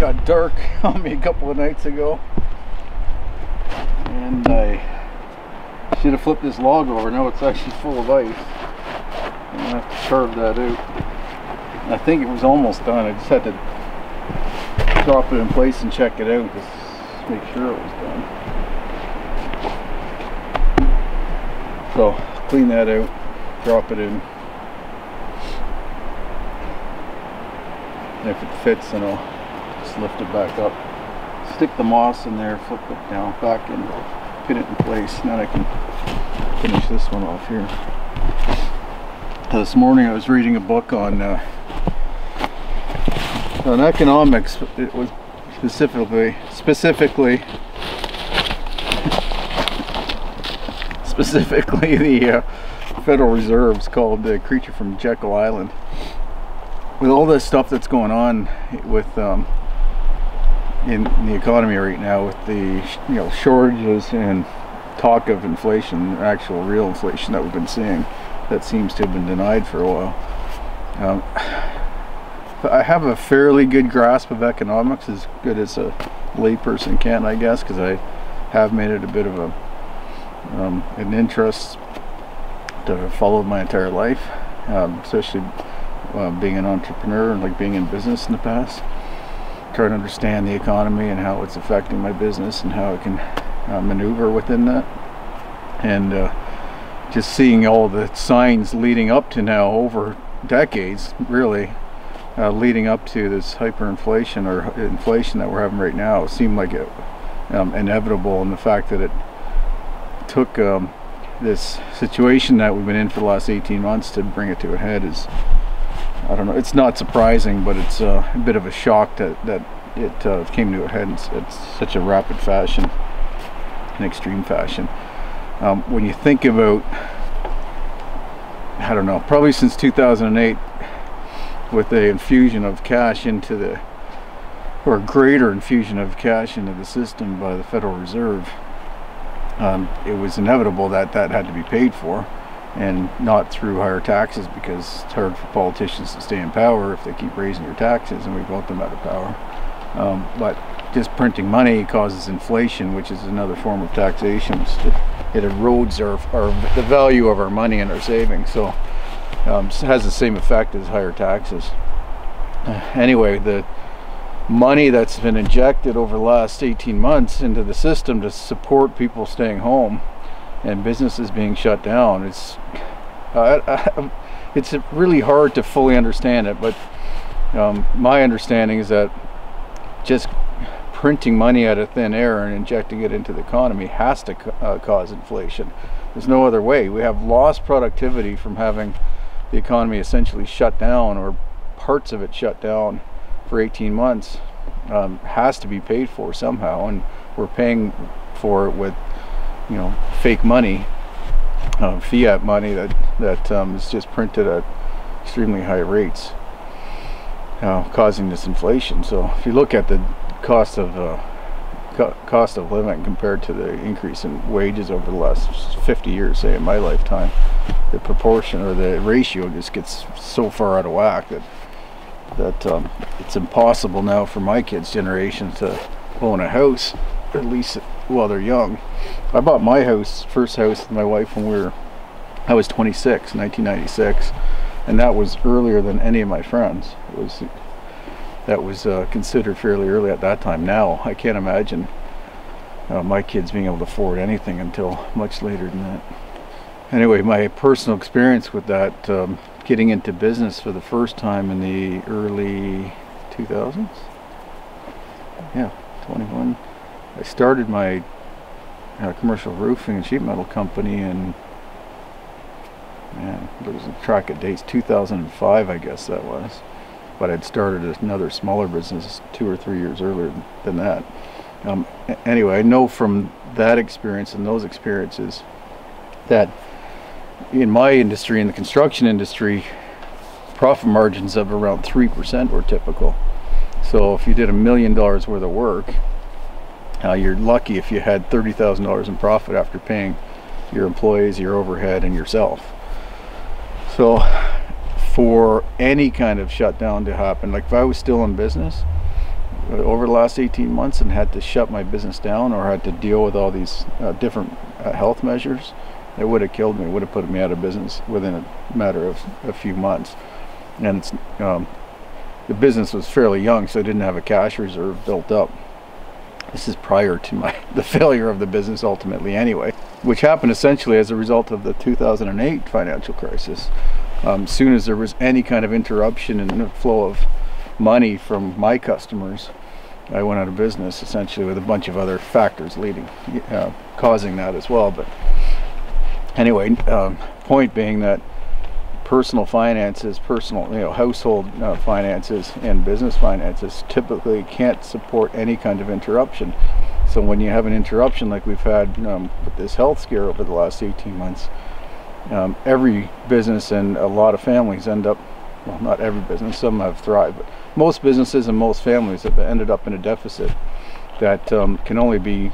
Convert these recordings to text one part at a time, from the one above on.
got dark on me a couple of nights ago. And I should have flipped this log over. Now it's actually full of ice. I'm gonna have to carve that out. I think it was almost done. I just had to drop it in place and check it out just to make sure it was done. So clean that out, drop it in. And if it fits, then I'll lift it back up. Stick the moss in there, flip it down, back in, pin it in place. Now I can finish this one off here. This morning I was reading a book on uh, on economics. It was specifically specifically specifically the uh, Federal Reserve's called the creature from Jekyll Island. With all this stuff that's going on with um, in the economy right now, with the you know shortages and talk of inflation, actual real inflation that we've been seeing, that seems to have been denied for a while. Um, I have a fairly good grasp of economics, as good as a layperson can, I guess, because I have made it a bit of a um, an interest to follow my entire life, um, especially uh, being an entrepreneur and like being in business in the past. Trying to understand the economy and how it's affecting my business and how I can uh, maneuver within that. And uh, just seeing all the signs leading up to now over decades, really, uh, leading up to this hyperinflation or inflation that we're having right now seemed like it um, inevitable and the fact that it took um, this situation that we've been in for the last 18 months to bring it to a head is I don't know. It's not surprising but it's uh, a bit of a shock that, that it uh, came to a head in, in such a rapid fashion an extreme fashion. Um, when you think about I don't know probably since 2008 with the infusion of cash into the or greater infusion of cash into the system by the Federal Reserve um, it was inevitable that that had to be paid for and not through higher taxes because it's hard for politicians to stay in power if they keep raising your taxes and we vote them out of power. Um, but just printing money causes inflation which is another form of taxation. It erodes our, our the value of our money and our savings. So um, it has the same effect as higher taxes. Anyway the money that's been injected over the last 18 months into the system to support people staying home and businesses being shut down it's uh, it's really hard to fully understand it but um, my understanding is that just printing money out of thin air and injecting it into the economy has to uh, cause inflation. There's no other way. We have lost productivity from having the economy essentially shut down or parts of it shut down for 18 months um, has to be paid for somehow and we're paying for it with you know fake money uh, fiat money that that um, is just printed at extremely high rates uh, causing this inflation. So if you look at the cost of uh, co cost of living compared to the increase in wages over the last 50 years say in my lifetime the proportion or the ratio just gets so far out of whack that that um, it's impossible now for my kids' generation to own a house, at least while they're young. I bought my house, first house with my wife when we were, I was 26, 1996, and that was earlier than any of my friends. It was that was uh, considered fairly early at that time. Now I can't imagine uh, my kids being able to afford anything until much later than that. Anyway, my personal experience with that um, getting into business for the first time in the early 2000s. Yeah, 21. I started my uh, commercial roofing and sheet metal company in, man, there's a track of dates, 2005 I guess that was. But I'd started another smaller business two or three years earlier than that. Um, anyway, I know from that experience and those experiences that in my industry, in the construction industry, profit margins of around 3% were typical. So if you did a million dollars worth of work, uh, you're lucky if you had $30,000 in profit after paying your employees, your overhead, and yourself. So for any kind of shutdown to happen, like if I was still in business, over the last 18 months and had to shut my business down or had to deal with all these uh, different uh, health measures, it would have killed me. It would have put me out of business within a matter of a few months. And um, the business was fairly young, so I didn't have a cash reserve built up. This is prior to my the failure of the business ultimately anyway, which happened essentially as a result of the 2008 financial crisis. Um, soon as there was any kind of interruption in the flow of money from my customers, I went out of business essentially with a bunch of other factors leading, uh, causing that as well. But anyway, um, point being that personal finances, personal, you know, household uh, finances and business finances typically can't support any kind of interruption. So when you have an interruption like we've had um, with this health scare over the last 18 months, um, every business and a lot of families end up, well, not every business, some have thrived, but most businesses and most families have ended up in a deficit that um, can only be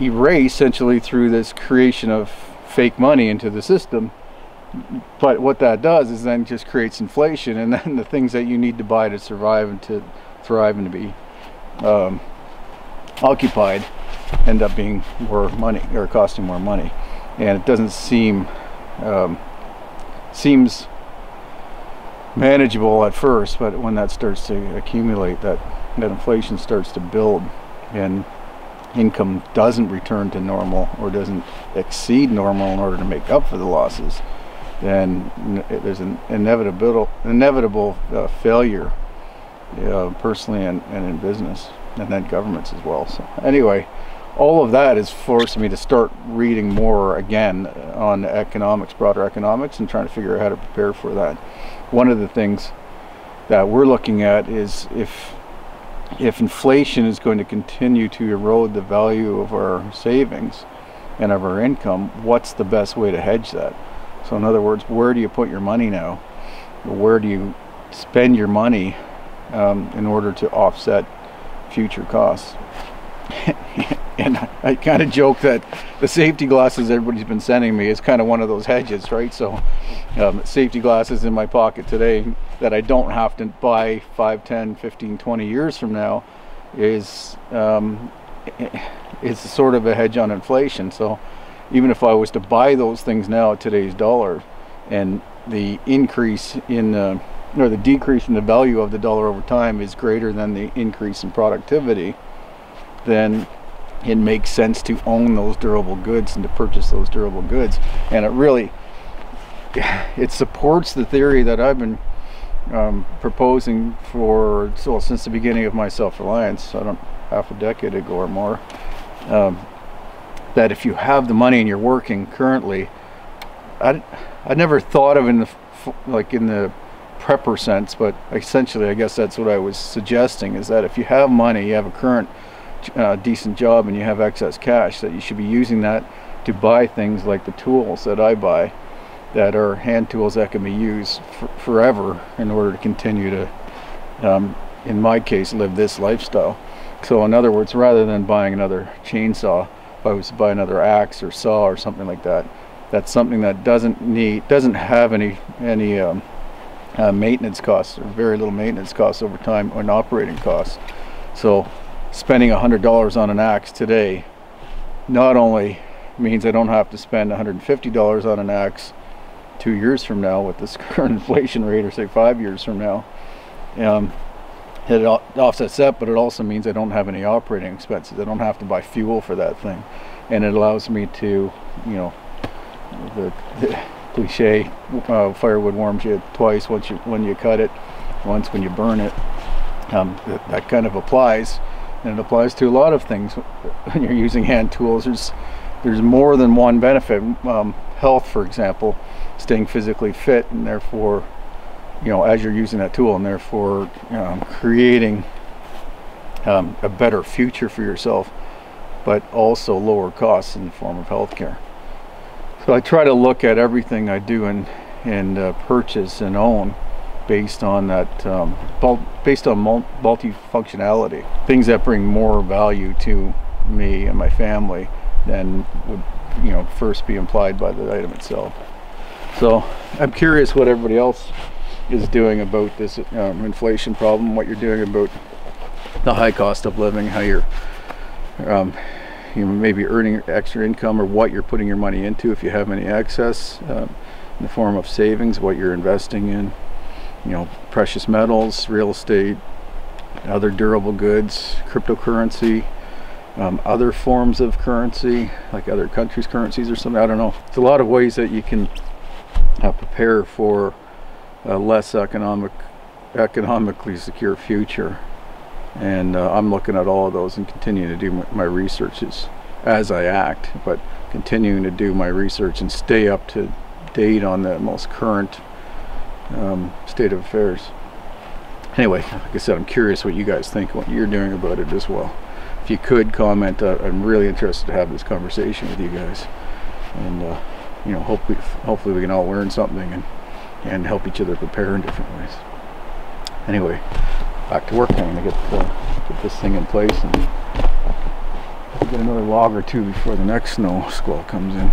erased essentially through this creation of fake money into the system. But what that does is then just creates inflation, and then the things that you need to buy to survive and to thrive and to be um, occupied end up being more money or costing more money, and it doesn't seem um, seems manageable at first, but when that starts to accumulate, that, that inflation starts to build and income doesn't return to normal or doesn't exceed normal in order to make up for the losses, then there's an inevitable, inevitable uh, failure personally and, and in business and then governments as well. So anyway, all of that has forced me to start reading more again on economics, broader economics, and trying to figure out how to prepare for that one of the things that we're looking at is if if inflation is going to continue to erode the value of our savings and of our income, what's the best way to hedge that? So in other words, where do you put your money now? Where do you spend your money um, in order to offset future costs? and I kind of joke that the safety glasses everybody's been sending me is kind of one of those hedges, right? So, um, safety glasses in my pocket today that I don't have to buy 5, 10, 15, 20 years from now is um, is sort of a hedge on inflation. So, even if I was to buy those things now at today's dollar, and the increase in uh, or the decrease in the value of the dollar over time is greater than the increase in productivity, then it makes sense to own those durable goods and to purchase those durable goods. And it really, it supports the theory that I've been um, proposing for so since the beginning of my self-reliance, I don't half a decade ago or more. Um, that if you have the money and you're working currently, I I never thought of in the like in the prepper sense, but essentially I guess that's what I was suggesting is that if you have money, you have a current uh, decent job and you have excess cash that you should be using that to buy things like the tools that I buy that are hand tools that can be used for forever in order to continue to um, in my case live this lifestyle. So in other words rather than buying another chainsaw if I was to buy another axe or saw or something like that. That's something that doesn't need doesn't have any any um, uh, maintenance costs or very little maintenance costs over time and operating costs. So spending $100 on an axe today not only means I don't have to spend $150 on an axe two years from now with this current inflation rate or say five years from now um, it offsets that but it also means I don't have any operating expenses. I don't have to buy fuel for that thing. And it allows me to you know the, the cliche uh, firewood warms you twice once you when you cut it once when you burn it. Um, that, that kind of applies and it applies to a lot of things. When you're using hand tools there's there's more than one benefit. Um, health for example staying physically fit and therefore you know as you're using that tool and therefore um, creating um, a better future for yourself but also lower costs in the form of healthcare. So I try to look at everything I do and and uh, purchase and own based on that um, based on multi-functionality things that bring more value to me and my family than would you know first be implied by the item itself. So I'm curious what everybody else is doing about this um, inflation problem what you're doing about the high cost of living, how you're um, you may be earning extra income or what you're putting your money into if you have any excess um, in the form of savings, what you're investing in, you know, precious metals, real estate, other durable goods, cryptocurrency, um, other forms of currency, like other countries' currencies or something. I don't know. It's a lot of ways that you can uh, prepare for a less economic, economically secure future. And uh, I'm looking at all of those and continuing to do my, my research as, as I act, but continuing to do my research and stay up to date on the most current um, state of affairs. Anyway, like I said, I'm curious what you guys think, what you're doing about it as well. If you could comment, uh, I'm really interested to have this conversation with you guys, and uh, you know, hopefully, hopefully we can all learn something and and help each other prepare in different ways. Anyway, back to work. I'm gonna get uh, get this thing in place and get another log or two before the next snow squall comes in.